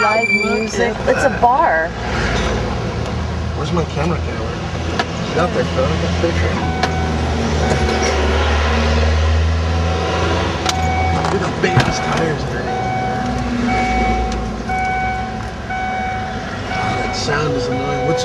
live music. It's a bar. Where's my camera camera? It's out there, Phil. I got a picture. Look at big these tires are. Oh, ah, that sound is annoying. What's